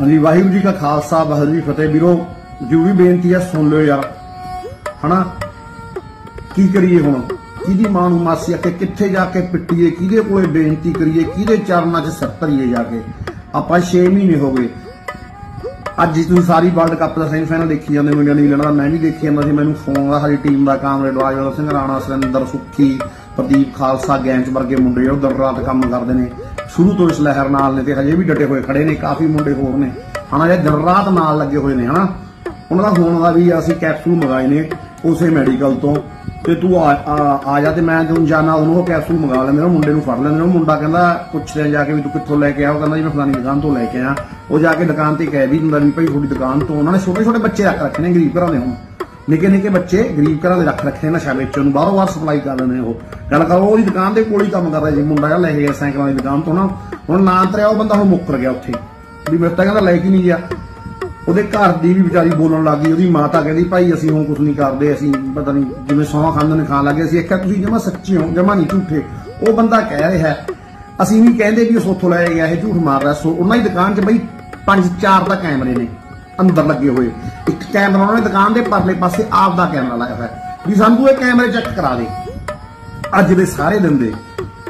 ਹਾਂਜੀ, ਵਾਹਿਗੁਰੂ ਜੀ ਕਾ ਖਾਲਸਾ, ਵਾਹਿਗੁਰੂ ਜੀ ਫਤਿਹ। ਵੀਰੋ, ਜਰੂਰੀ ਬੇਨਤੀ ਆ ਸੁਣ ਲਿਓ ਯਾਰ। ਹਨਾ? ਕੀ ਕਰੀਏ ਹੁਣ? ਕਿਹਦੀ ਮਾਂ ਨੂੰ ਮਾਸੀ ਆ ਕੇ ਕਿੱਥੇ ਜਾ ਕੇ ਪਿੱਟੀਏ? ਕਿਹਦੇ ਕੋਲੇ ਬੇਨਤੀ ਕਰੀਏ? ਕਿਹਦੇ ਚਰਨਾਂ 'ਚ ਸਿਰ ਧਰੀਏ ਜਾ ਕੇ? ਆਪਾਂ 6 ਮਹੀਨੇ ਹੋ ਗਏ। ਅੱਜ ਤੁਸੀਂ ਸਾਰੀ ਵਰਲਡ ਕੱਪ ਦਾ ਸੈਮੀਫਾਈਨਲ ਦੇਖੀ ਜਾਂਦੇ ਹੋ ਇੰਡੀਆ ਨਿਊਜ਼ੀਲੈਂਡ ਦਾ ਮੈਂ ਵੀ ਦੇਖੀ ਜਾਂਦਾ ਸੀ, ਮੈਨੂੰ ਫੋਨ ਆ ਸਾਡੀ ਟੀਮ ਦਾ ਕਾਮਰੇਡ ਰਾਜਵਿੰਦਰ ਸਿੰਘ ਰਾਣਾ ਸੁਰਿੰਦਰ ਸੁੱਖੀ, ਪ੍ਰਦੀਪ ਖਾਲਸਾ ਗੈਂਚ ਵਰਗੇ ਮੁੰਡੇ ਉਹ ਦਿਨ ਰਾਤ ਕੰਮ ਕਰਦੇ ਨੇ। ਸ਼ੁਰੂ ਤੋਂ ਇਸ ਲਹਿਰ ਨਾਲ ਨੇ ਤੇ ਹਜੇ ਵੀ ਡਟੇ ਹੋਏ ਖੜੇ ਨੇ, ਕਾਫੀ ਮੁੰਡੇ ਹੋਰ ਨੇ। ਹਨਾ ਜੇ ਦਿਨ ਰਾਤ ਨਾਲ ਲੱਗੇ ਹੋਏ ਨੇ, ਹਨਾ। ਉਹਨਾਂ ਦਾ ਫੋਨ ਦਾ ਵੀ ਅਸੀਂ ਕੈਪਸੂਲ ਮੰਗਾਏ ਨੇ ਉਸੇ ਮੈਡੀਕਲ ਤੋਂ। ਤੇ ਤੂੰ ਆ ਜਾ ਤੇ ਮੈਂ ਤੈਨੂੰ ਜਾਣਾ ਉਹਨੂੰ ਉਹ ਕੈਪਸੂਲ ਮੰਗਾ ਲੈਂਦੇ ਨੇ ਮੁੰਡੇ ਨੂੰ ਫੜ ਲੈਂਦੇ ਨੇ। ਮੁੰਡਾ ਕਹਿੰਦਾ, ਪੁੱਛਦੇ ਆ ਜਾ ਕੇ ਵੀ ਤੂੰ ਕਿੱਥੋਂ ਲੈ ਕੇ ਆਇਆ, ਉਹ ਕਹਿੰਦਾ ਜੀ ਮੈਂ ਫਲਾਣੀ ਦੁਕਾਨ ਤੋਂ ਲੈ ਕੇ ਆਇਆ। ਉਹ ਜਾ ਕੇ ਦੁਕਾਨ ਤੇ ਕਹਿ ਵੀ ਦਿੰਦਾ ਵੀ ਭਾਈ ਤੁਹਾਡੀ ਦੁਕਾਨ ਤੋਂ, ਉਹਨਾਂ ਨੇ ਛੋਟੇ ਛੋਟੇ ਬੱਚੇ ਰੱਖ ਰੱਖੇ ਨੇ, ਗਰੀਬ ਘਰਾਂ ਦੇ ਹੁਣ। ਨਿੱਕੇ ਨਿੱਕੇ ਬੱਚੇ ਗਰੀਬ ਘਰਾਂ ਦੇ ਰੱਖ ਰੱਖੇ ਨੇ ਨਸ਼ਾ ਵੇਚਣ ਨੂੰ, ਬਾਹਰੋਂ ਬਾਹਰ ਸਪਲਾਈ ਕਰ ਦਿੰਦੇ ਉਹ। ਗੱਲ ਕਰੋ ਉਹਦੀ ਦੁਕਾਨ ਦੇ ਕੋਲ ਹੀ ਕੰਮ ਕਰਦਾ ਜੀ, ਮੁੰਡਾ ਜਿਹਾ ਲੈ ਗਿਆ ਸਾਈਕਲਾਂ ਦੀ ਦੁਕਾਨ ਤੋਂ ਨਾ। ਹੁਣ ਨਾਂ ਤਰਿਆ ਉਹ ਬੰਦਾ ਹੁਣ ਮੁੱਕਰ ਗਿਆ ਉੱਥੇ। ਵੀ ਮੇਰੇ ਤਾਂ ਕਹਿੰਦਾ ਲੈ ਕੇ ਨਹੀਂ ਗਿਆ। ਉਹਦੇ ਘਰ ਦੀ ਵੀ ਵਿਚਾਰੀ ਬੋਲਣ ਲੱਗੀ ਉਹਦੀ ਮਾਤਾ ਕਹਿੰਦੀ, ਭਾਈ ਅਸੀਂ ਹੁਣ ਕੁਝ ਨਹੀਂ ਕਰਦੇ, ਅਸੀਂ ਪਤਾ ਨਹੀਂ ਜਿਵੇਂ ਸੌਂ ਖਾਂਦੇ ਨੇ, ਖਾਣ ਲੱਗੇ ਅਸੀਂ ਆਖਿਆ ਤੁਸੀਂ ਜਮਾ ਸੱਚੇ ਹੋ, ਜਮਾ ਨਹੀਂ ਝੂਠੇ। ਉਹ ਬੰਦਾ ਕਹਿ ਰਿਹਾ ਅਸੀਂ ਵੀ ਕਹਿੰਦੇ ਵੀ ਉਹ ਸੋਥੋਂ ਲੈ ਗਿਆ, ਇਹ ਝੂਠ ਮਾਰ ਰਿਹਾ। ਸੋ ਉਹਨਾਂ ਦੀ ਦੁਕਾਨ 'ਚ ਬਈ ਪੰਜ ਚਾਰ ਤਾਂ ਕੈਮਰੇ ਨੇ। ਅੰਦਰ ਲੱਗੇ ਹੋਏ। ਇੱਕ ਕੈਮਰਾ ਉਹਨਾਂ ਨੇ ਦੁਕਾਨ ਦੇ ਪਰਲੇ ਪਾਸੇ ਆਪ ਦਾ ਕੈਮਰਾ ਲਾਇਆ ਹੋਇਆ। ਵੀ ਸਾਨੂੰ ਇਹ ਕੈਮਰੇ ਚੈੱਕ ਕਰਾ ਦੇ। ਅੱਜ ਦੇ ਸਾਰੇ ਦਿਨ ਦੇ।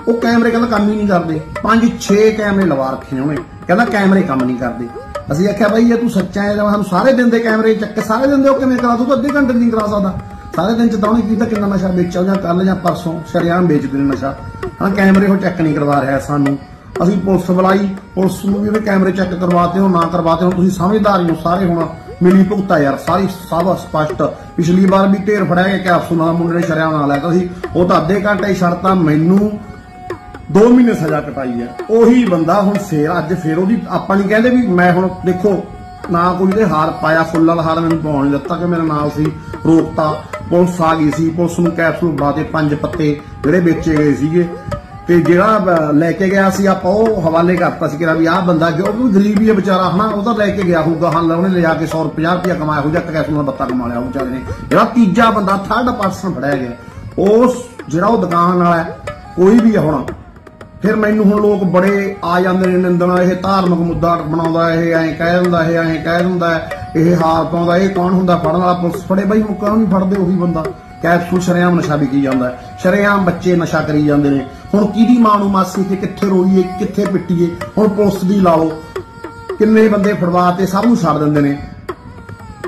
ਉਹ ਕੈਮਰੇ ਕਹਿੰਦਾ ਕੰਮ ਹੀ ਨਹੀਂ ਕਰਦੇ। ਪੰਜ 6 ਕੈਮਰੇ ਲਵਾ ਰੱਖੇ ਉਹਨੇ। ਕਹਿੰਦਾ ਕੈਮਰੇ ਕੰਮ ਨਹੀਂ ਕਰਦੇ। ਅਸੀਂ ਆਖਿਆ, ਬਾਈ, ਇਹ ਤੂੰ ਸੱਚਾ ਹੈ, ਜਾਂ ਸਾਨੂੰ ਸਾਰੇ ਦਿਨ ਦੇ ਕੈਮਰੇ ਚੱਕ ਸਾਰੇ ਦਿਨ ਦੇ ਉਹ ਕਿਵੇਂ ਕਰਾ ਦੂ ਤੂੰ ਅੱਧੇ ਘੰਟੇ ਦੀ ਨਹੀਂ ਕਰਾ ਸਕਦਾ। ਸਾਰੇ ਦਿਨ ਚ ਤਾਂ ਉਹਨੇ ਕੀਤਾ? ਕਿੰਨਾ ਨਸ਼ਾ ਵੇਚਿਆ ਜਾਂ ਕੱਲ ਜਾਂ ਪਰਸੋਂ? ਸ਼ਰਿਆਮ ਵੇਚਦੇ ਨੇ ਨਸ਼ਾ। ਹਾਂ ਕੈਮਰੇ ਉਹ ਚੈੱਕ ਨਹੀਂ ਕਰਵਾ ਰਿਹਾ ਸਾਨੂੰ। ਅਸੀਂ ਪੁਲਿਸ ਬੁਲਾਈ, ਪੁਲਿਸ ਨੂੰ ਵੀ ਉਹਦੇ ਕੈਮਰੇ ਚੈੱਕ ਕਰਵਾਤੇ ਹੋ ਨਾ ਕਰਵਾਤੇ ਹੋ ਤੁਸੀਂ ਸਮਝਦਾਰ ਹੀ ਹੋ ਸਾਰੇ ਹੁਣ। ਮਿਲੀ ਭੁਗਤਾ ਯਾਰ, ਸਾਰੀ ਸਭ ਸਪਸ਼ਟ। ਪਿਛਲੀ ਵਾਰ ਵੀ ਢੇਰ ਫੜਿਆ ਗਿਆ ਕੈਪਸੂਲਾਂ ਦਾ ਮੁੰਡੇ ਨੇ ਸ਼ਰਿਆਮ ਨਾਲ ਲਿਆ ਸੀ ਉਹ ਤਾਂ ਅੱਧੇ ਘੰਟੇ ਹੀ ਛੱਡਤਾ, ਮੈਨੂੰ 2 ਮਹੀਨੇ ਸਜ਼ਾ ਕਟਾਈ ਹੈ। ਉਹੀ ਬੰਦਾ ਹੁਣ ਫੇਰ, ਅੱਜ ਫੇਰ ਉਹਦੀ, ਆਪਾਂ ਨਹੀਂ ਕਹਿੰਦੇ ਵੀ ਮੈਂ ਹੁਣ ਦੇਖੋ, ਨਾ ਕੋਈ ਦੇ ਹਾਰ ਪਾਇਆ, ਫੁੱਲਾਂ ਦਾ ਹਾਰ ਮੈਨੂੰ ਪਾਉਣ ਨਹੀਂ ਦਿੱਤਾ ਕਿ ਮੇਰਾ ਨਾਲ ਸੀ, ਰੋਕਤਾ। ਪੁਲਿਸ ਆ ਗਈ ਸੀ, ਪੁਲਿਸ ਨੂੰ ਕੈਪਸੂਲ ਬਾਤੇ ਪੰਜ ਪੱਤੇ ਜਿਹੜੇ ਵੇਚੇ ਗਏ ਸੀਗੇ। ਤੇ ਜਿਹੜਾ ਲੈ ਕੇ ਗਿਆ ਸੀ ਆਪਾਂ ਉਹ ਹਵਾਲੇ ਕਰਤਾ ਸੀ ਕਿ ਵੀ ਆਹ ਬੰਦਾ ਜੋ ਵੀ ਗਰੀਬ ਹੀ ਹੈ ਵਿਚਾਰਾ ਹਨਾ ਉਹ ਤਾਂ ਲੈ ਕੇ ਗਿਆ ਹੋਊਗਾ ਹਾਂ ਉਹਨੇ ਲਿਜਾ ਕੇ 100 50 ਰੁਪਇਆ ਕਮਾਇਆ ਹੋਊਗਾ ਕੈਪਸੂਲ ਦਾ ਬੱਤਾ ਕਮਾ ਲਿਆ ਉਹ ਵਿਚਾਰੇ ਨੇ। ਜਿਹੜਾ ਤੀਜਾ ਬੰਦਾ ਥਰਡ ਪਰਸਨ ਫੜਿਆ ਗਿਆ ਉਸ ਜਿਹੜਾ ਉਹ ਦੁਕਾਨ ਵਾਲਾ ਹੈ, ਕੋਈ ਵੀ ਹੈ ਹੁਣ। ਫਿਰ ਮੈਨੂੰ ਹੁਣ ਲੋਕ ਬੜੇ ਆ ਜਾਂਦੇ ਨੇ ਨਿੰਦਣਾ ਇਹ ਧਾਰਮਿਕ ਮੁੱਦਾ ਬਣਾਉਂਦਾ ਇਹ ਐਂ ਕਹਿ ਦਿੰਦਾ ਇਹ ਐਂ ਕਹਿ ਦਿੰਦਾ ਇਹ ਹਾਰ ਪਾਉਂਦਾ ਇਹ ਕੌਣ ਹੁੰਦਾ ਫੜਨ ਵਾਲਾ ਪੁਲਿਸ ਫੜੇ ਬਈ ਹੁਣ ਕਿਉਂ ਨਹੀਂ ਫੜਦੇ ਉਹੀ ਬੰਦਾ? ਕੈਪਸੂਲ ਸ਼ਰੇਆਮ ਨਸ਼ਾ ਵਿਕੀ ਜਾਂਦਾ ਸ਼ਰੇਆਮ ਬੱਚੇ ਨਸ਼ਾ ਕਰੀ ਜਾਂਦੇ ਨੇ। ਹੁਣ ਕਿਹਦੀ ਮਾਂ ਨੂੰ ਮਾਸੀ ਤੇ ਕਿੱਥੇ ਰੋਈਏ, ਕਿੱਥੇ ਪਿੱਟੀਏ? ਹੁਣ ਪੁਲਿਸ ਦੀ ਲਾਓ। ਕਿੰਨੇ ਬੰਦੇ ਫੜਵਾ ਤੇ ਸਭ ਨੂੰ ਛੱਡ ਦਿੰਦੇ ਨੇ।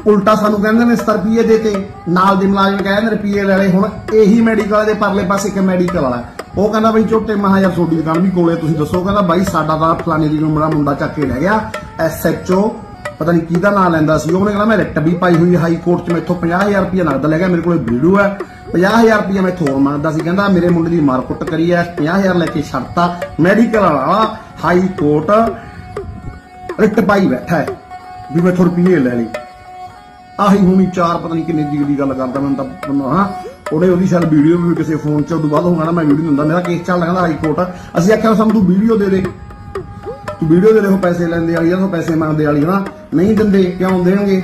ਉਲਟਾ ਸਾਨੂੰ ਕਹਿੰਦੇ ਨੇ 70 ਰੁਪਏ ਦੇ ਤੇ। ਨਾਲ ਦੇ ਮੁਲਾਜ਼ਮ ਕਹਿੰਦੇ ਨੇ ਰੁਪਏ ਲੈ ਲੈ ਹੁਣ ਇਹੀ ਮੈਡੀਕਲ ਦੇ ਪਰਲੇ ਪਾਸੇ ਇੱਕ ਮੈਡੀਕਲ ਵਾਲਾ ਉਹ ਕਹਿੰਦਾ ਬਈ ਝੋਟੇ ਮਹਾ ਯਾਰ ਤੁਹਾਡੀ ਦੁਕਾਨ ਵੀ ਕੋਲੇ ਤੁਸੀਂ ਦੱਸੋ। ਕਹਿੰਦਾ ਬਾਈ ਸਾਡਾ ਤਾਂ ਫਲਾਣੇ ਦੀ ਮੇਰਾ ਮੁੰਡਾ ਚੱਕ ਕੇ ਲੈ ਗਿਆ। ਐਸਐਚਓ ਪਤਾ ਨਹੀਂ ਕਿਹਦਾ ਨਾਂ ਲੈਂਦਾ ਸੀ। ਉਹਨੇ ਕਹਿੰਦਾ, ਮੈਂ ਰਿਟ ਵੀ ਪਾਈ ਹੋਈ ਹਾਈ ਕੋਰਟ 'ਚ, ਮੈਥੋਂ 50000 ਰੁਪਏ ਨਗਦ ਲੈ ਗਿਆ, ਮੇਰੇ ਕੋਲੇ ਵੀਡੀਓ ਹੈ। 50000 ਰੁਪਏ ਮੈਂ ਹੋਰ ਮੰਗਦਾ ਸੀ। ਕਹਿੰਦਾ, ਮੇਰੇ ਮੁੰਡੇ ਦੀ ਮਾਰਕੁੱਟ ਕਰੀ ਐ 50000 ਲੈ ਕੇ ਛੱਡਤਾ, ਮੈਡੀਕਲ ਵਾਲਾ, ਹਾਈ ਕੋਰਟ, ਰਿਟ ਪਾਈ ਬੈਠਾ ਹੈ, ਵੀ ਮੈਥੋਂ ਰੁਪਏ ਲੈ ਲਈ ਆਹੀ ਹੁਣੀ ਚਾਰ ਪਤਾ ਨਹੀਂ ਕਿੰਨੇ ਜੀ ਦੀ ਗੱਲ ਕਰਦਾ ਮੈਨੂੰ ਤਾਂ ਹਾਂ, ਉਹਨੇ ਉਹਦੀ ਸ਼ਾਇਦ ਵੀਡੀਓ ਵੀ ਕਿਸੇ ਫੋਨ 'ਚ, ਉਦੋਂ ਬਾਅਦ ਹੋਣਾ ਨਾ ਮੈਂ ਵੀਡੀਓ ਦਿੰਦਾ, ਮੇਰਾ ਕੇਸ ਚੱਲ ਰਿਹਾ ਹਾਈ ਕੋਰਟ। ਅਸੀਂ ਆਖਿਆ, ਸਾਨੂੰ ਤੂੰ ਵੀਡੀਓ ਦੇ ਦੇ, ਤੂੰ ਵੀਡੀਓ ਦੇ ਦੇ, ਉਹ ਪੈਸੇ ਲੈਂਦੇ ਵਾਲੀ ਆ ਉਹ ਪੈਸੇ ਮੰਗਦੇ ਵਾਲੀ ਹਨਾ ਨਹੀਂ ਦਿੰਦੇ, ਕਿਉਂ ਦੇਣਗੇ?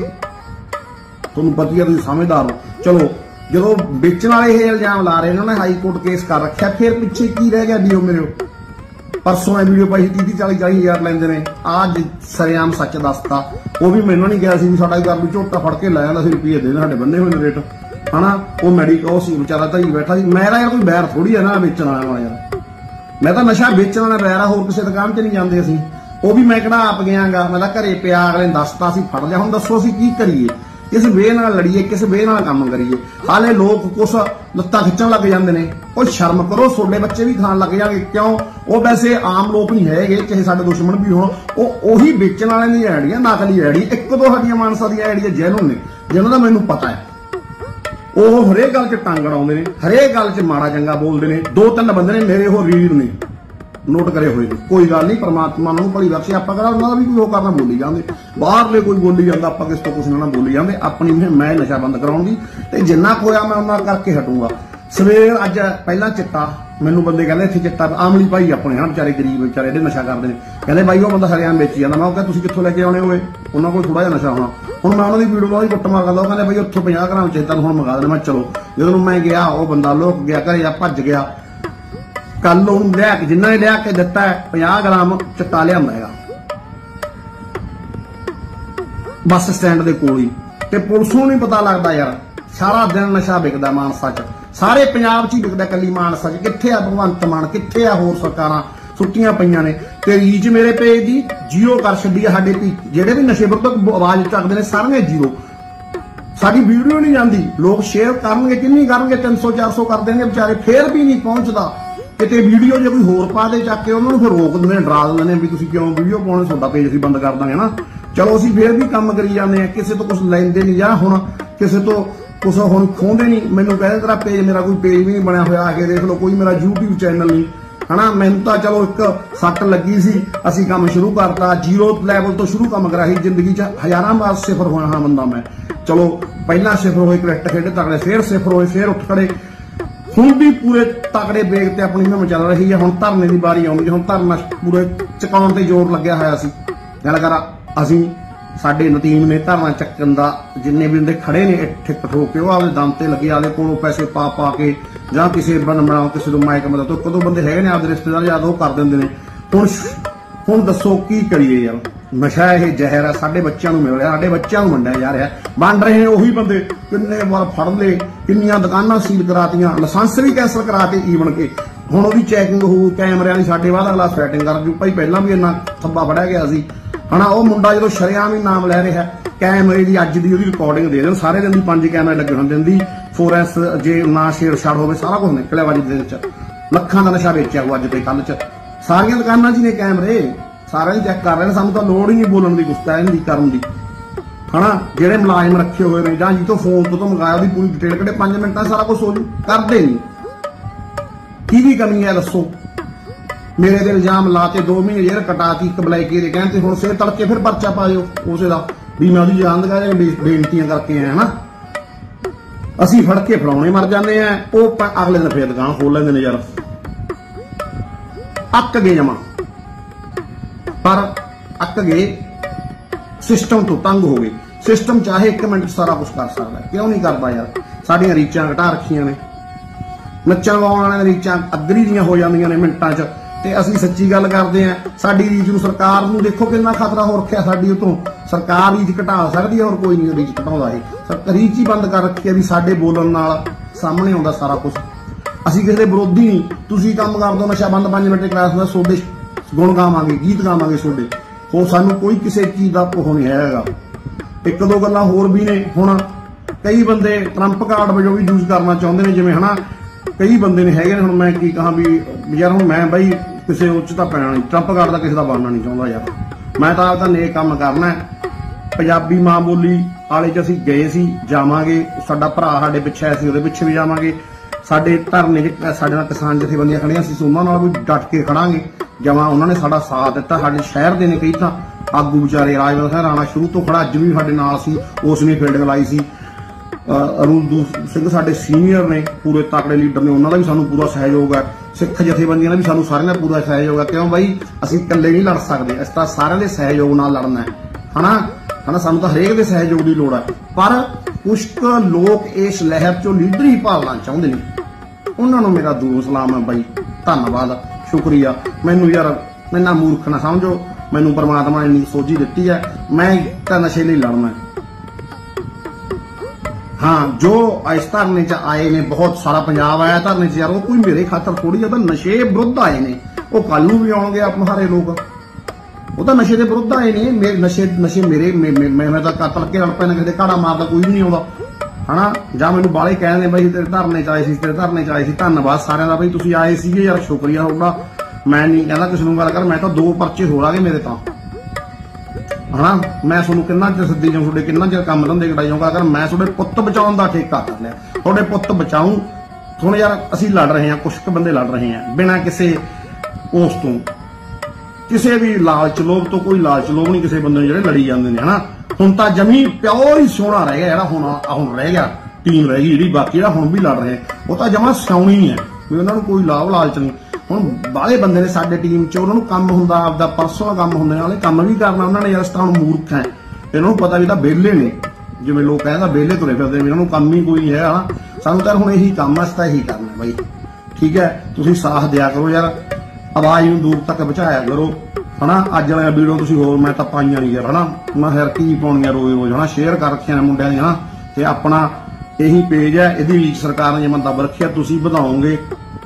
ਤੁਹਾਨੂੰ ਪਤਾ ਆ ਤੁਸੀਂ ਸਮਝਦਾਰ ਹੋ। ਚਲੋ, ਜਦੋਂ ਵੇਚਣ ਵਾਲੇ ਇਹ ਇਲਜ਼ਾਮ ਲਾ ਰਹੇ ਨੇ, ਉਹਨੇ ਹਾਈ ਕੋਰਟ ਕੇਸ ਕਰ ਰੱਖਿਆ, ਫਿਰ ਪਿੱਛੇ ਕੀ ਰਹਿ ਗਿਆ ਵੀਡੀਓ ਮੇਰੇ? ਪਰਸੋਂ ਇਹ ਵੀਡੀਓ ਪਾਈ 30 40 40 ਹਜ਼ਾਰ ਲੈਂਦੇ ਨੇ। ਅੱਜ ਸਰਿਆਮ ਸੱਚ ਦੱਸਤਾ। ਉਹ ਵੀ ਮੈਨੂੰ ਨਹੀਂ ਕਿਹਾ ਸੀ ਵੀ ਸਾਡਾ ਘਰ ਨੂੰ ਝੋਟਾ ਫੜ ਕੇ ਲੈ ਜਾਂਦਾ ਸੀ ਰੁਪਏ ਦੇ ਸਾਡੇ ਬੰਨੇ ਹੋਏ ਨੇ ਰੇਟ। ਹਨਾ? ਉਹ ਮੈਡੀਕਲ ਉਹ ਸੀ ਵਿਚਾਰਾ ਧਰੀ ਬੈਠਾ ਸੀ। ਮੈਂ ਤਾਂ ਯਾਰ ਕੋਈ ਬੈਰ ਥੋੜੀ ਆ ਨਾ ਵੇਚਣ ਵਾਲਾ ਯਾਰ। ਮੈਂ ਤਾਂ ਨਸ਼ਾ ਵੇਚਣ ਵਾਲਾ ਬੈਰ ਆ, ਹੋਰ ਕਿਸੇ ਦੁਕਾਨ 'ਚ ਨਹੀਂ ਜਾਂਦੇ ਅਸੀਂ। ਉਹ ਵੀ ਮੈਂ ਕਿਹੜਾ ਆਪ ਗਿਆਗਾ? ਮੈਂ ਤਾਂ ਘਰੇ ਪਿਆ ਅਗਲੇ ਨੇ ਦੱਸਤਾ ਸੀ, ਫੜ ਲਿਆ। ਹੁਣ ਦੱਸੋ ਅਸੀਂ ਕੀ ਕਰੀਏ? ਕਿਸ ਵੇ ਨਾਲ ਲੜੀਏ, ਕਿਸ ਵੇ ਨਾਲ ਕੰਮ ਕਰੀਏ? ਹਾਲੇ ਲੋਕ ਕੁਛ ਲੱਤਾਂ ਖਿੱਚਣ ਲੱਗ ਜਾਂਦੇ ਨੇ। ਉਹ ਸ਼ਰਮ ਕਰੋ ਛੋਡੇ ਬੱਚੇ ਵੀ ਖਾਣ ਲੱਗ ਜਾਣਗੇ। ਕਿਉਂ? ਉਹ ਵੈਸੇ ਆਮ ਲੋਕ ਨਹੀਂ ਹੈਗੇ, ਚਾਹੇ ਸਾਡੇ ਦੁਸ਼ਮਣ ਵੀ ਹੋਣ। ਉਹ ਉਹੀ ਵੇਚਣ ਵਾਲਿਆਂ ਦੀਆਂ ਆਈਡੀਆਂ, ਨਕਲੀ ਆਈਡੀ ਇੱਕ ਦੋ ਸਾਡੀਆਂ ਮਾਨਸਾ ਦੀਆਂ ਆਈਡੀਆਂ ਜੈਨੂਨ ਨੇ, ਜਿਹਨਾਂ ਦਾ ਮੈਨੂੰ ਪਤਾ ਹੈ। ਉਹ ਹਰੇਕ ਗੱਲ 'ਚ ਟੰਗ ਅੜਾਉਂਦੇ ਨੇ, ਹਰੇਕ ਗੱਲ 'ਚ ਮਾੜਾ ਚੰਗਾ ਬੋਲਦੇ ਨੇ। ਦੋ ਤਿੰਨ ਬੰਦੇ ਨੇ ਮੇਰੇ ਉਹ ਰੀਡ ਨੇ। ਨੋਟ ਕਰੇ ਹੋਏ ਨੇ। ਕੋਈ ਗੱਲ ਨਹੀਂ, ਪ੍ਰਮਾਤਮਾ ਨੂੰ ਭਲੀ ਬਖਸ਼ੇ। ਆਪਾਂ ਕਰਾ ਉਹਨਾਂ ਦਾ ਵੀ ਕੋਈ ਉਹ ਕਰਨਾ ਬੋਲੀ ਜਾਂਦੇ। ਬਾਹਰਲੇ ਕੋਈ ਬੋਲੀ ਜਾਂਦਾ, ਆਪਾਂ ਕਿਸ ਤੋਂ ਕੁਛ ਨਾ ਬੋਲੀ ਜਾਂਦੇ। ਆਪਣੀ ਮੈਂ ਨਸ਼ਾ ਬੰਦ ਕਰਾਉਣ ਦੀ। ਤੇ ਜਿੰਨਾ ਕੁ ਹੋਇਆ ਮੈਂ ਉਹਨਾਂ ਕਰਕੇ ਹਟੂੰਗਾ। ਸਵੇਰ ਅੱਜ ਪਹਿਲਾਂ ਚਿੱਟਾ। ਮੈਨੂੰ ਬੰਦੇ ਕਹਿੰਦੇ ਇੱਥੇ ਚਿੱਟਾ ਆਮਲੀ ਭਾਈ ਆਪਣੇ ਹਨ ਵਿਚਾਰੇ ਗਰੀਬ, ਵਿਚਾਰੇ ਜਿਹੜੇ ਨਸ਼ਾ ਕਰਦੇ ਨੇ। ਕਹਿੰਦੇ ਬਾਈ ਉਹ ਬੰਦਾ ਹਰਿਆਣਾ ਵੇਚੀ ਜਾਂਦਾ। ਮੈਂ ਉਹ ਕਹਿੰਦਾ ਤੁਸੀਂ ਕਿੱਥੋਂ ਲੈ ਕੇ ਆਉਣੇ ਹੋਏ? ਉਹਨਾਂ ਕੋਲ ਥੋੜਾ ਜਿਹਾ ਨਸ਼ਾ ਹੋਣਾ। ਹੁਣ ਮੈਂ ਉਹਨਾਂ ਦੀ ਵੀਡੀਓ ਬਾਅਦ ਕੁੱਟ ਮਾਰ ਕਰਦਾ। ਉਹ ਕਹਿੰਦੇ ਬਾਈ ਉੱਥੋਂ 50 ਗ੍ਰਾਮ ਚਿੱਟਾ ਹੁਣ ਮੰਗਾ ਦੇਣਾ ਮੈਂ ਚਲੋ, ਜਦੋਂ ਮੈਂ ਗਿਆ, ਉਹ ਬੰਦਾ ਲੋਕ ਗਿਆ, ਘਰੇ ਆ, ਭੱਜ ਗਿਆ। ਕੱਲ ਉਹਨੂੰ ਲਿਆ ਕੇ ਜਿੰਨਾ ਨੇ ਲਿਆ ਕੇ ਦਿੱਤਾ ਹੈ, 50 ਗ੍ਰਾਮ ਚਿੱਟਾ ਲਿਆਂਦਾ ਹੈਗਾ ਬੱਸ ਸਟੈਂਡ ਦੇ ਕੋਲ ਹੀ। ਤੇ ਪੁਲਿਸ ਨੂੰ ਨਹੀਂ ਪਤਾ ਲੱਗਦਾ ਯਾਰ ਸਾਰਾ ਦਿਨ ਨਸ਼ਾ ਵਿਕਦਾ ਮਾਨਸਾ 'ਚ। ਸਾਰੇ ਪੰਜਾਬ 'ਚ ਹੀ ਵਿਕਦਾ ਕੱਲੀ ਮਾਨਸਾ 'ਚ। ਕਿੱਥੇ ਆ ਭਗਵੰਤ ਮਾਨ ਕਿੱਥੇ ਆ ਹੋਰ ਸਰਕਾਰਾਂ? ਸੁੱਤੀਆਂ ਪਈਆਂ ਨੇ। ਤੇ ਰੀਚ ਮੇਰੇ ਪੇਜ ਦੀ ਜੀਰੋ ਕਰ ਛੱਡੀ ਸਾਡੇ ਪੀ ਜਿਹੜੇ ਵੀ ਨਸ਼ੇ ਵਿਰੁੱਧ ਆਵਾਜ਼ ਚੱਕਦੇ ਨੇ ਸਾਰੀਆਂ ਜੀਰੋ। ਸਾਡੀ ਵੀਡੀਓ ਨਹੀਂ ਜਾਂਦੀ। ਲੋਕ ਸ਼ੇਅਰ ਕਰਨਗੇ ਕਿੰਨੀ ਕਰਨਗੇ? 300 400 ਕਰ ਦੇਣਗੇ ਵਿਚਾਰੇ। ਫੇਰ ਵੀ ਨਹੀਂ ਪਹੁੰਚਦਾ। ਕਿਤੇ ਵੀਡੀਓ ਜੇ ਕੋਈ ਹੋਰ ਪਾ ਦੇ ਚੱਕ ਕੇ, ਉਹਨਾਂ ਨੂੰ ਫਿਰ ਰੋਕ ਦਿੰਦੇ ਨੇ, ਡਰਾ ਦਿੰਦੇ ਨੇ ਵੀ ਤੁਸੀਂ ਕਿਉਂ ਵੀਡੀਓ ਪਾਉਣੇ ਤੁਹਾਡਾ ਪੇਜ ਅਸੀਂ ਬੰਦ ਕਰ ਦਾਂਗੇ ਨਾ। ਚਲੋ, ਅਸੀਂ ਫੇਰ ਵੀ ਕੰਮ ਕਰੀ ਜਾਂਦੇ ਆ ਕਿਸੇ ਤੋਂ ਕੁਝ ਲੈਂਦੇ ਨਹੀਂ ਜਾਂ ਹੁਣ ਕਿਸੇ ਤੋਂ ਕੁਝ ਹੁਣ ਖੋਂਦੇ ਨਹੀਂ। ਮੈਨੂੰ ਕਹਿੰਦੇ ਤੇਰਾ ਪੇਜ ਮੇਰਾ ਕੋਈ ਪੇਜ ਵੀ ਨਹੀਂ ਬਣਿਆ ਹੋਇਆ, ਆ ਕੇ ਦੇਖ ਲਓ, ਕੋਈ ਮੇਰਾ YouTube ਚੈਨਲ ਨਹੀਂ। ਹਨਾ, ਮੈਨੂੰ ਤਾਂ ਚਲੋ ਇੱਕ ਸੱਟ ਲੱਗੀ ਸੀ, ਅਸੀਂ ਕੰਮ ਸ਼ੁਰੂ ਕਰਤਾ ਜ਼ੀਰੋ ਲੈਵਲ ਤੋਂ ਸ਼ੁਰੂ ਕੰਮ ਕਰਾਈ ਜ਼ਿੰਦਗੀ 'ਚ ਹਜ਼ਾਰਾਂ ਵਾਰ ਸਿਫਰ ਹੋਇਆ, ਹਾਂ, ਬੰਦਾ ਮੈਂ। ਚਲੋ, ਪਹਿਲਾਂ ਸਿਫਰ ਹੋਏ, ਕ੍ਰਿਕਟ ਖੇਡੇ ਤਕੜੇ ਫੇਰ ਸਿਫਰ ਹੋਏ, ਫੇਰ ਉੱਠ ਖੜੇ। ਹੁਣ ਵੀ ਪੂਰੇ ਤਕੜੇ ਬੇਗ ਤੇ ਆਪਣੀ ਮੁਹਿੰਮ ਚੱਲ ਰਹੀ ਹੈ। ਹੁਣ ਧਰਨੇ ਦੀ ਵਾਰੀ ਆਉਂਦੀ ਹੈ। ਹੁਣ ਧਰਨਾ ਪੂਰੇ ਚਕਾਉਣ ਤੇ ਜ਼ੋਰ ਲੱਗਿਆ ਹੋਇਆ ਸੀ। ਗੱਲ ਕਰ, ਅਸੀਂ ਸਾਡੇ ਨਤੀਮ ਨੇ ਧਰਨਾ ਚੱਕਣ ਦਾ ਜਿੰਨੇ ਵੀ ਬੰਦੇ ਖੜੇ ਨੇ, ਇੱਥੇ ਠੋਕ ਕੇ ਉਹ ਆਪਦੇ ਦਮ ਤੇ ਲੱਗੇ ਆਲੇ ਕੋਲੋਂ ਪੈਸੇ ਪਾ ਪਾ ਕੇ ਜਾਂ ਕਿਸੇ ਬਣ ਬਣਾਓ, ਕਿਸੇ ਨੂੰ ਮਾਇਕ ਮਦਦ ਤੋਂ ਕਦੋਂ ਬੰਦੇ ਹੈਗੇ ਨੇ ਆਪਦੇ ਰਿਸ਼ਤੇਦਾਰ, ਯਾਦ ਉਹ ਕਰ ਦਿੰਦੇ ਨੇ। ਹੁਣ ਹੁਣ ਦੱਸੋ ਕੀ ਕਰੀਏ ਯਾਰ? ਨਸ਼ਾ ਇਹ ਜ਼ਹਿਰ ਹੈ ਸਾਡੇ ਬੱਚਿਆਂ ਨੂੰ ਮਿਲ ਰਿਹਾ, ਸਾਡੇ ਬੱਚਿਆਂ ਨੂੰ ਵੰਡਿਆ ਜਾ ਰਿਹਾ। ਬਣ ਰਹੇ ਨੇ ਉਹੀ ਬੰਦੇ, ਕਿੰਨੇ ਵਾਰ ਫੜ ਲਏ, ਕਿੰਨੀਆਂ ਦੁਕਾਨਾਂ ਸੀਲ ਕਰਾਤੀਆਂ, ਲਾਇਸੈਂਸ ਵੀ ਕੈਂਸਲ ਕਰਾਤੇ ਈਵਨ ਕੇ। ਹੁਣ ਉਹਦੀ ਚੈਕਿੰਗ ਹੋਊ ਕੈਮਰਿਆਂ ਦੀ, ਸਾਡੇ ਬਾਅਦ ਅਗਲਾ ਸੈਟਿੰਗ ਕਰ ਜੂ। ਭਾਈ ਪਹਿਲਾਂ ਵੀ ਇੰਨਾ ਥੱਬਾ ਫੜਿਆ ਗਿਆ ਸੀ। ਹਨਾ, ਉਹ ਮੁੰਡਾ ਜਦੋਂ ਸ਼ਰਿਆਮ ਹੀ ਨਾਮ ਲੈ ਰਿਹਾ ਕੈਮਰੇ ਦੀ ਅੱਜ ਦੀ ਉਹਦੀ ਰਿਕਾਰਡਿੰਗ ਦੇ ਦੇਣ, ਸਾਰੇ ਦਿਨ ਦੀ ਪੰਜ ਕੈਮਰੇ ਲੱਗੇ ਹੁੰਦੇ ਦਿਨ ਦੀ 4S ਜੇ ਨਾ ਸ਼ੇਰ ਛੜ ਹੋਵੇ, ਸਾਰਾ ਕੁਝ ਨਿਕਲਿਆ ਵਾਲੀ ਅੱਜ ਦੇ ਵਿੱਚ ਲੱਖਾਂ ਦਾ ਨਸ਼ਾ ਵੇਚਿਆ ਉਹ ਅੱਜ ਤੇ ਕੱਲ ਚ। ਸਾਰੀਆਂ ਦੁਕਾਨਾਂ 'ਚ ਨੇ ਕੈਮਰੇ ਸਾਰਿਆਂ ਨੂੰ ਚੈੱਕ ਕਰ ਰਹੇ ਨੇ ਸਾਨੂੰ ਤਾਂ ਲੋੜ ਹੀ ਨਹੀਂ ਬੋਲਣ ਦੀ, ਗੁੱਸਾ ਇਹਦੀ ਕਰਨ ਦੀ। ਹਨਾ? ਜਿਹੜੇ ਮੁਲਾਜ਼ਮ ਰੱਖੇ ਹੋਏ ਨੇ, ਜਾਂ ਤੋਂ ਫੋਨ ਤੋਂ ਮੰਗਾਇਆ, ਉਹਦੀ ਪੂਰੀ ਡਿਟੇਲ ਕੱਢੇ 5 ਮਿੰਟਾਂ ਸਾਰਾ ਕੁਝ ਹੋ ਜੂ। ਕਰਦੇ ਨਹੀਂ। ਕੀ ਕੀ ਕਮੀ ਹੈ, ਦੱਸੋ? ਮੇਰੇ ਤੇ ਇਲਜ਼ਾਮ ਲਾਤੇ 2 ਮਹੀਨੇ ਜੇਰ ਕਟਾਤੀ ਇੱਕ ਬਲੈਕੀ ਦੇ ਕਹਿਣ ਤੇ ਹੁਣ ਸੇ ਤੜਕੇ ਫਿਰ ਪਰਚਾ ਪਾਇਓ, ਉਸੇ ਦਾ। ਵੀ ਮੈਂ ਉਹਦੀ ਜਾਨ ਲਗਾ ਜਾਂ ਬੇਨਤੀਆਂ ਕਰਕੇ ਆਇਆ ਹਨਾ ਅਸੀਂ ਫੜ ਕੇ ਫੜਾਉਣੇ, ਮਰ ਜਾਂਦੇ ਆ। ਉਹ ਅਗਲੇ ਦਿਨ ਫੇਰ ਦੁਕਾਨ ਖੋਲ ਲੈਂਦੇ ਨੇ ਯਾਰ। ਅੱਕ ਗਏ ਜਮਾ। ਪਰ ਅੱਕ ਗਏ ਸਿਸਟਮ ਤੋਂ ਤੰਗ ਹੋ ਗਏ। ਸਿਸਟਮ ਚਾਹੇ 1 ਮਿੰਟ ਸਾਰਾ ਕੁਝ ਕਰ ਸਕਦਾ ਕਿਉਂ ਨਹੀਂ ਕਰਦਾ ਯਾਰ? ਸਾਡੀਆਂ ਰੀਚਾਂ ਘਟਾ ਰੱਖੀਆਂ ਨੇ। ਨੱਚਣ ਗਾਉਣ ਵਾਲਿਆਂ ਦੀਆਂ ਰੀਚਾਂ ਅੱਧਰੀ ਦੀਆਂ ਹੋ ਜਾਂਦੀਆਂ ਨੇ ਮਿੰਟਾਂ 'ਚ। ਤੇ ਅਸੀਂ ਸੱਚੀ ਗੱਲ ਕਰਦੇ ਆਂ ਸਾਡੀ ਰੀਚ ਨੂੰ ਸਰਕਾਰ ਨੂੰ ਦੇਖੋ ਕਿੰਨਾ ਖਤਰਾ ਹੋ ਰੱਖਿਆ ਸਾਡੀ ਉਤੋਂ। ਸਰਕਾਰ ਰੀਚ ਘਟਾ ਸਕਦੀ ਹੈ ਔਰ ਕੋਈ ਨਹੀਂ ਰੀਚ ਘਟਾਉਂਦਾ ਇਹ। ਸਰ ਰੀਚ ਹੀ ਬੰਦ ਕਰ ਰੱਖੀ ਹੈ ਵੀ ਸਾਡੇ ਬੋਲਣ ਨਾਲ ਸਾਹਮਣੇ ਆਉਂਦਾ ਸਾਰਾ ਕੁਝ ਅਸੀਂ ਕਿਸੇ ਦੇ ਵਿਰੋਧੀ ਨਹੀਂ। ਤੁਸੀਂ ਕੰਮ ਕਰ ਦੋ, ਨਸ਼ਾ ਬੰਦ 5 ਮਿੰਟ ਕਲਾਸ ਦਾ ਸੋਡੇ ਗੁਣ ਗਾਵਾਂਗੇ, ਗੀਤ ਗਾਵਾਂਗੇ ਤੁਹਾਡੇ। ਹੋ ਸਾਨੂੰ ਕੋਈ ਕਿਸੇ ਚੀਜ਼ ਦਾ ਉਹ ਨਹੀਂ ਹੈਗਾ। ਇੱਕ ਦੋ ਗੱਲਾਂ ਹੋਰ ਵੀ ਨੇ। ਹੁਣ ਕਈ ਬੰਦੇ ਟਰੰਪ ਕਾਰਡ ਵਜੋਂ ਵੀ ਯੂਜ਼ ਕਰਨਾ ਚਾਹੁੰਦੇ ਨੇ, ਜਿਵੇਂ ਹਨਾ, ਕਈ ਬੰਦੇ ਨੇ ਹੈਗੇ ਨੇ, ਹੁਣ ਮੈਂ ਕੀ ਕਹਾਂ ਵੀ ਯਾਰ ਹੁਣ ਮੈਂ ਬਾਈ ਕਿਸੇ ਉੱਚ ਤਾਂ ਪੈਣਾ ਨਹੀਂ। ਟਰੰਪ ਕਾਰਡ ਦਾ ਕਿਸੇ ਦਾ ਬਣਨਾ ਨਹੀਂ ਚਾਹੁੰਦਾ ਯਾਰ। ਮੈਂ ਤਾਂ ਆਪਦਾ ਨੇਕ ਕੰਮ ਕਰਨਾ ਪੰਜਾਬੀ ਮਾਂ ਬੋਲੀ ਵਾਲੇ ਚ ਅਸੀਂ ਗਏ ਸੀ, ਜਾਵਾਂਗੇ। ਸਾਡਾ ਭਰਾ ਸਾਡੇ ਪਿੱਛੇ ਆਇਆ ਸੀ, ਉਹਦੇ ਪਿੱਛੇ ਵੀ ਜਾਵਾਂਗੇ। ਸਾਡੇ ਧਰਨੇ 'ਚ ਸਾਡੇ ਨਾਲ ਕਿਸਾਨ ਜਥੇਬੰਦੀਆਂ ਖੜੀਆਂ ਸੀ ਉਹਨਾਂ ਨਾਲ ਵੀ ਡਟ ਕੇ ਖੜਾਂਗੇ। ਜਮਾਂ ਉਹਨਾਂ ਨੇ ਸਾਡਾ ਸਾਥ ਦਿੱਤਾ, ਸਾਡੇ ਸ਼ਹਿਰ ਦੇ ਨੇ ਕਈ ਤਾਂ, ਆਗੂ ਵਿਚਾਰੇ ਰਾਜਵੰਦ ਸਿੰਘ ਰਾਣਾ ਸ਼ੁਰੂ ਤੋਂ ਖੜਾ ਅੱਜ ਵੀ ਸਾਡੇ ਨਾਲ ਸੀ, ਉਸ ਨੇ ਫੀਲਡਿੰਗ ਲਾਈ ਸੀ। ਅਹ ਸਿੰਘ ਸਾਡੇ ਸੀਨੀਅਰ ਨੇ, ਪੂਰੇ ਤਕੜੇ ਲੀਡਰ ਨੇ, ਉਹਨਾਂ ਦਾ ਵੀ ਸਾਨੂੰ ਪੂਰਾ ਸਹਿਯੋਗ ਹੈ। ਸਿੱਖ ਜਥੇਬੰਦੀਆਂ ਦਾ ਵੀ ਸਾਨੂੰ ਸਾਰਿਆਂ ਦਾ ਪੂਰਾ ਸਹਿਯੋਗ ਹੈ। ਕਿਉਂ ਬਾਈ? ਅਸੀਂ ਇਕੱਲੇ ਨਹੀਂ ਲੜ ਸਕਦੇ ਅਸੀਂ ਤਾਂ ਸਾਰਿਆਂ ਦੇ ਸਹਿਯੋਗ ਨਾਲ ਲੜਨਾ ਹੈ। ਹਨਾ? ਹਨਾ? ਸਾਨੂੰ ਤਾਂ ਹਰੇਕ ਦੇ ਸਹਿਯੋਗ ਦੀ ਲੋੜ ਹੈ। ਪਰ ਕੁਝ ਕੁ ਲੋਕ ਇਸ ਲਹਿਰ ਚੋਂ ਲੀਡਰ ਭਾਲਣਾ ਚਾਹੁੰਦੇ ਨੇ। ਉਹਨਾਂ ਨੂੰ ਮੇਰਾ ਦੂਰ ਸਲਾਮ ਹੈ ਬਾਈ। ਧੰਨਵਾਦ। ਸ਼ੁਕਰੀਆ। ਮੈਨੂੰ ਯਾਰ, ਮੈਨਾਂ ਮੂਰਖ ਨਾ ਸਮਝੋ। ਮੈਨੂੰ ਪਰਮਾਤਮਾ ਨੇ ਇੰਨੀ ਸੋਝੀ ਦਿੱਤੀ ਹੈ। ਮੈਂ ਤਾਂ ਨਸ਼ੇ ਲਈ ਲੜਨਾ ਹਾਂ। ਜੋ ਇਸ ਧਰਨੇ ਚ ਆਏ ਨੇ, ਬਹੁਤ ਸਾਰਾ ਪੰਜਾਬ ਆਇਆ ਧਰਨੇ ਚ। ਯਾਰ, ਉਹ ਕੋਈ ਮੇਰੇ ਖਾਤਰ ਥੋੜੀ ਜਿਹਾ ਤਾਂ ਨਸ਼ੇ ਵਿਰੁੱਧ ਆਏ ਨੇ। ਉਹ ਕੱਲ ਨੂੰ ਵੀ ਆਉਣਗੇ ਆਪ ਸਾਰੇ ਲੋਕ। ਉਹ ਤਾਂ ਨਸ਼ੇ ਦੇ ਵਿਰੁੱਧ ਆਏ ਨੇ ਮੇਰੇ ਨਸ਼ੇ ਨਸ਼ੇ ਮੇਰੇ ਮੈਂ- ਮੈਂ ਮੈਂ- ਮੈਂ ਤਾਂ ਕਤਲ ਕੇ ਲੜ ਪੈਣਾ ਕਿਸੇ ਦੇ ਮਾਰਦਾ, ਕੋਈ ਨਹੀਂ ਆਉਂਦਾ। ਹਨਾ? ਜਾਂ ਮੈਨੂੰ ਬਾਲੇ ਕਹਿੰਦੇ ਬਾਈ ਤੇਰੇ ਧਰਨੇ ਚ ਆਏ ਸੀ, ਤੇਰੇ ਧਰਨੇ ਚ ਆਏ ਸੀ, ਧੰਨਵਾਦ ਸਾਰਿਆਂ ਦਾ, ਬਾਈ ਤੁਸੀਂ ਆਏ ਸੀਗੇ, ਯਾਰ ਸ਼ੁਕਰੀਆ ਤੁਹਾਡਾ। ਮੈਂ ਨਹੀਂ ਕਹਿੰਦਾ ਕਿਸੇ ਨੂੰ ਗੱਲ ਕਰ, ਮੈਂ ਤਾਂ ਦੋ ਪਰਚੇ ਹੋਰਾਂਗੇ ਮੇਰੇ ਤਾਂ। ਹਨਾ? ਮੈਂ ਤੁਹਾਨੂੰ ਕਿੰਨਾ ਚਿਰ ਸੱਦੀ ਜਾਊਂ, ਤੁਹਾਡੇ ਕਿੰਨਾ ਚਿਰ ਕੰਮ ਲੰਦੇ ਕਢਾਈ ਜਾਊਂਗਾ, ਅਗਰ ਮੈਂ ਤੁਹਾਡੇ ਪੁੱਤ ਬਚਾਉਣ ਦਾ ਠੇਕਾ ਕਰ ਲਿਆ, ਤੁਹਾਡੇ ਪੁੱਤ ਬਚਾਉਂ ਹੁਣ ਯਾਰ ਅਸੀਂ ਲੜ ਰਹੇ ਹਾਂ ਕੁਝ ਕੁ ਬੰਦੇ ਲੜ ਰਹੇ ਹਾਂ, ਬਿਨਾਂ ਕਿਸੇ ਉਸ ਤੋਂ। ਕਿਸੇ ਵੀ ਲਾਲਚ ਲੋਭ ਤੋਂ ਕੋਈ ਲਾਲਚ ਲੋਭ ਨਹੀਂ, ਕਿਸੇ ਬੰਦੇ ਨੂੰ ਜਿਹੜੇ ਲੜੀ ਜਾਂਦੇ ਨੇ, ਹਨਾ? ਹੁਣ ਤਾਂ ਜਮੀ ਪਿਓਰ ਹੀ ਸੋਹਣਾ ਰਹਿ ਗਿਆ ਜਿਹੜਾ ਹੁਣ ਹੁਣ ਰਹਿ ਗਿਆ, ਟੀਮ ਰਹਿ ਗਈ ਜਿਹੜੀ, ਬਾਕੀ ਜਿਹੜਾ ਹੁਣ ਵੀ ਲੜ ਰਹੇ ਉਹ ਤਾਂ ਜਮਾ ਸਿਆਉਣੀ ਹੈ ਵੀ ਉਹਨਾਂ ਨੂੰ ਕੋਈ ਲਾਭ ਲਾਲਚ ਨਹੀਂ। ਹੁਣ ਬਾਹਲੇ ਬੰਦੇ ਨੇ ਸਾਡੇ ਟੀਮ 'ਚ, ਉਹਨਾਂ ਨੂੰ ਕੰਮ ਹੁੰਦਾ, ਆਪਦਾ ਪਰਸਨਲ ਕੰਮ ਹੁੰਦੇ ਨਾਲੇ ਕੰਮ ਵੀ ਕਰਨਾ ਉਹਨਾਂ ਨੇ, ਯਾਰ ਸਤਾਂ ਮੂਰਖ ਹੈ ਇਹਨਾਂ ਨੂੰ ਪਤਾ ਵੀ ਤਾਂ ਵਿਹਲੇ ਨੇ, ਜਿਵੇਂ ਲੋਕ ਕਹਿੰਦਾ ਵਿਹਲੇ ਤੁਰੇ ਫਿਰਦੇ ਵੀ ਇਹਨਾਂ ਨੂੰ ਕੰਮ ਹੀ ਕੋਈ ਹੈ, ਹਨਾ? ਸਾਨੂੰ ਤਾਂ ਹੁਣ ਇਹੀ ਕੰਮ ਹੈ ਸਤਾ ਇਹੀ ਕਰਨਾ ਬਾਈ। ਠੀਕ ਹੈ ਤੁਸੀਂ ਸਾਥ ਦਿਆ ਕਰੋ ਯਾਰ। ਆਵਾਜ਼ ਨੂੰ ਦੂਰ ਤੱਕ ਪਹੁੰਚਾਇਆ ਕਰੋ, ਹਨਾ? ਅੱਜ ਵਾਲਾ ਵੀਡੀਓ ਤੁਸੀਂ ਹੋਰ ਮੈਂ ਤਾਂ ਪਾਈਆਂ ਨਹੀਂ ਯਾਰ, ਹਨਾ? ਮੈਂ ਹਰ ਕੀ ਪਾਉਣੀਆਂ ਰੋਜ਼ ਰੋਜ਼, ਹਨਾ? ਸ਼ੇਅਰ ਕਰ ਰੱਖਿਆ ਨੇ ਮੁੰਡਿਆਂ ਦੀਆਂ, ਹਨਾ? ਤੇ ਆਪਣਾ ਇਹੀ ਪੇਜ ਹੈ, ਇਹਦੀ ਰੀਚ ਸਰਕਾਰ ਨੇ ਜਿਵੇਂ ਦੱਬ ਰੱਖਿਆ ਤੁਸੀਂ ਵਧਾਓਗੇ,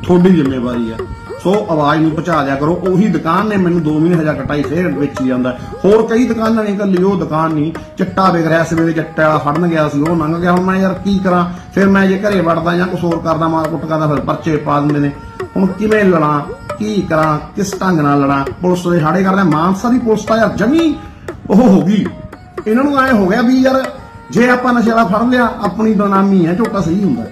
ਤੁਹਾਡੀ ਜ਼ਿੰਮੇਵਾਰੀ ਹੈ ਸੋ ਆਵਾਜ਼ ਨੂੰ ਪਹੁੰਚਾ ਦਿਆ ਕਰੋ, ਉਹੀ ਦੁਕਾਨ ਨੇ ਮੈਨੂੰ 2 ਮਹੀਨੇ ਹਜ਼ਾਰ ਕਟਾਈ ਫੇਰ ਵੇਚੀ ਜਾਂਦਾ। ਹੋਰ ਕਈ ਦੁਕਾਨਾਂ ਨੇ ਕੱਲੀ ਉਹ ਦੁਕਾਨ ਨਹੀਂ, ਚਿੱਟਾ ਵਿਕ ਰਿਹਾ ਸਵੇਰੇ ਚਿੱਟਾ ਵਾਲਾ ਫੜਨ ਗਿਆ ਸੀ, ਉਹ ਲੰਘ ਗਿਆ, ਹੁਣ ਮੈਂ ਯਾਰ ਕੀ ਕਰਾਂ? ਫਿਰ ਮੈਂ ਜੇ ਘਰੇ ਵੜਦਾ ਜਾਂ ਕੁਛ ਹੋਰ ਕਰਦਾ ਮਾਰ ਕੁੱਟ ਕਰਦਾ, ਫਿਰ ਪਰਚੇ ਪਾ ਦਿੰਦੇ ਨੇ। ਹੁਣ ਕਿਵੇਂ ਲੜਾਂ? ਕੀ ਕਰਾਂ? ਕਿਸ ਢੰਗ ਨਾਲ ਲੜਾਂ? ਪੁਲਿਸ ਦੇ ਹਾੜੇ ਕਰਦੇ ਮਾਨਸਾ ਦੀ ਪੁਲਿਸ ਤਾਂ ਯਾਰ ਜਮੀ ਉਹ ਹੋ ਗਈ। ਇਹਨਾਂ ਨੂੰ ਐ ਹੋ ਗਿਆ ਵੀ ਯਾਰ ਜੇ ਆਪਾਂ ਨਸ਼ੇ ਵਾਲਾ ਫੜ ਲਿਆ, ਆਪਣੀ ਬਨਾਮੀ ਹੈ, ਝੋਟਾ ਸਹੀ ਹੁੰਦਾ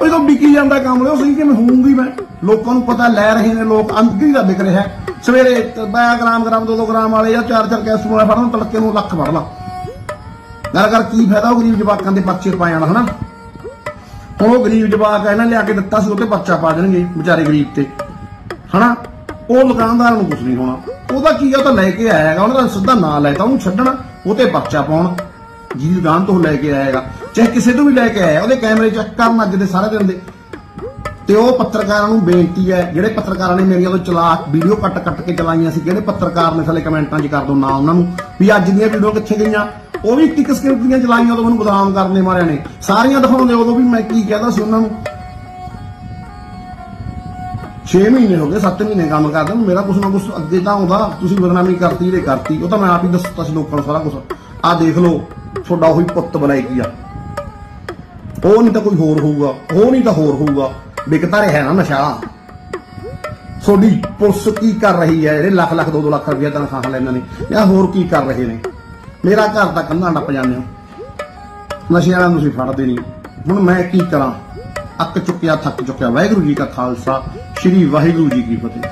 ਉਹ ਜਦੋਂ ਵਿਕੀ ਜਾਂਦਾ ਕੰਮ, ਉਹ ਸਹੀ ਕਿਵੇਂ ਹੋਊਗੀ ਮੈਂ? ਲੋਕਾਂ ਨੂੰ ਪਤਾ ਲੈ ਰਹੇ ਨੇ ਲੋਕ ਅੰਗਰੀ ਦਾ ਵਿਕ ਰਿਹਾ ਸਵੇਰੇ 2 ਗ੍ਰਾਮ ਗ੍ਰਾਮ 2 2 ਗ੍ਰਾਮ ਵਾਲੇ ਜਾਂ 4 4 ਕੈਸੂ ਵਾਲੇ ਫੜਨ, ਤੜਕੇ ਨੂੰ ਲੱਖ ਫੜ ਲਾ। ਗੱਲ ਕਰ ਕੀ ਫਾਇਦਾ ਉਹ ਗਰੀਬ ਜਵਾਕਾਂ ਦੇ ਪਰਚੇ ਪਾ ਜਾਣਾ ਹਨਾ? ਉਹ ਗਰੀਬ ਜਵਾਕ ਆ, ਇਹਨਾਂ ਲਿਆ ਕੇ ਦਿੱਤਾ ਸੀ ਉਹ ਤੇ ਪਰਚਾ ਪਾ ਦੇਣਗੇ ਵਿਚਾਰੇ ਗਰੀਬ ਤੇ। ਹਨਾ? ਉਹ ਦੁਕਾਨਦਾਰ ਨੂੰ ਕੁਝ ਨਹੀਂ ਹੋਣਾ। ਉਹਦਾ ਕੀ ਆ ਉਹ ਤਾਂ ਲੈ ਕੇ ਆਇਆ ਹੈਗਾ ਉਹਨਾਂ ਦਾ ਸਿੱਧਾ ਨਾਂ ਲੈਤਾ ਉਹਨੂੰ ਛੱਡਣਾ ਉਹ ਤੇ ਪਰਚਾ ਪਾਉਣ। ਜਿਹਦੀ ਦੁਕਾਨ ਤੋਂ ਲੈ ਕੇ ਆਏਗਾ ਚਾਹੇ ਕਿਸੇ ਤੋਂ ਵੀ ਲੈ ਕੇ ਆਇਆ ਉਹਦੇ ਕੈਮਰੇ ਚੈੱਕ ਕਰਨ ਅੱਜ ਦੇ ਸਾਰੇ ਦਿਨ ਦੇ। ਤੇ ਉਹ ਪੱਤਰਕਾਰਾਂ ਨੂੰ ਬੇਨਤੀ ਹੈ ਜਿਹੜੇ ਪੱਤਰਕਾਰਾਂ ਨੇ ਮੇਰੀਆਂ ਤੋਂ ਚਲਾ ਵੀਡੀਓ ਕੱਟ ਕੱਟ ਕੇ ਚਲਾਈਆਂ ਸੀ ਜਿਹੜੇ ਪੱਤਰਕਾਰ ਨੇ ਥੱਲੇ ਕਮੈਂਟਾਂ 'ਚ ਕਰ ਦੋ ਨਾ ਉਹਨਾਂ ਨੂੰ ਵੀ ਅੱਜ ਦੀਆਂ ਵੀਡੀਓ ਕਿੱਥੇ ਗਈਆਂ? ਉਹ ਵੀ ਇੱਕ ਇੱਕ ਸਕਿੰਟ ਦੀਆਂ ਚਲਾਈਆਂ ਉਦੋਂ ਮੈਨੂੰ ਬਦਨਾਮ ਕਰਨੇ ਮਾਰਿਆ ਨੇ। ਸਾਰੀਆਂ ਦਿਖਾਉਂਦੇ ਉਦੋਂ ਵੀ ਮੈਂ ਕੀ ਕਹਿਦਾ ਸੀ ਉਹਨਾਂ ਨੂੰ। 6 ਮਹੀਨੇ ਹੋ ਗਏ 7 ਮਹੀਨੇ ਕੰਮ ਕਰਦਾ ਮੇਰਾ ਕੁਛ ਨਾ ਕੁਛ ਅੱਗੇ ਤਾਂ ਆਉਂਦਾ। ਤੁਸੀਂ ਬਦਨਾਮੀ ਕਰਤੀ ਜਿਹੜੇ ਕਰਤੀ, ਉਹ ਤਾਂ ਮੈਂ ਆਪ ਹੀ ਦੱਸਤਾ ਸੀ ਲੋਕਾਂ ਨੂੰ ਸਾਰਾ ਕੁਝ ਆਹ ਦੇਖ ਲਓ, ਤੁਹਾਡਾ ਉਹੀ ਪੁੱਤ ਬਲਾਈ ਆ ਉਹ ਨਹੀਂ ਤਾਂ ਕੋਈ ਹੋਰ ਹੋਊਗਾ, ਉਹ ਨਹੀਂ ਤਾਂ ਹੋਰ ਹੋਊਗਾ। ਵਿਕਤਾ ਰਿਹਾ ਨਾ ਨਸ਼ਾ। ਤੁਹਾਡੀ ਪੁਲਿਸ ਕੀ ਕਰ ਰਹੀ ਹੈ? ਜਿਹੜੇ ਲੱਖ ਲੱਖ 2 2 ਲੱਖ ਰੁਪਏ ਤਨਖਾਹ ਲੈਂਦੇ ਨੇ। ਜਾਂ ਹੋਰ ਕੀ ਕਰ ਰਹੇ ਨੇ? ਮੇਰਾ ਘਰ ਤਾਂ ਕੰਧਾਂ ਟੱਪ ਜਾਂਦੇ ਹੋ। ਨਸ਼ੇ ਵਾਲਿਆਂ ਤੁਸੀਂ ਫੜਦੇ ਨਹੀਂ। ਹੁਣ ਮੈਂ ਕੀ ਕਰਾਂ? ਅੱਕ ਚੁੱਕਿਆ, ਥੱਕ ਚੁੱਕਿਆ। ਵਾਹਿਗੁਰੂ ਜੀ ਕਾ ਖਾਲਸਾ, ਸ੍ਰੀ ਵਾਹਿਗੁਰੂ ਜੀ ਕੀ ਫਤਿਹ।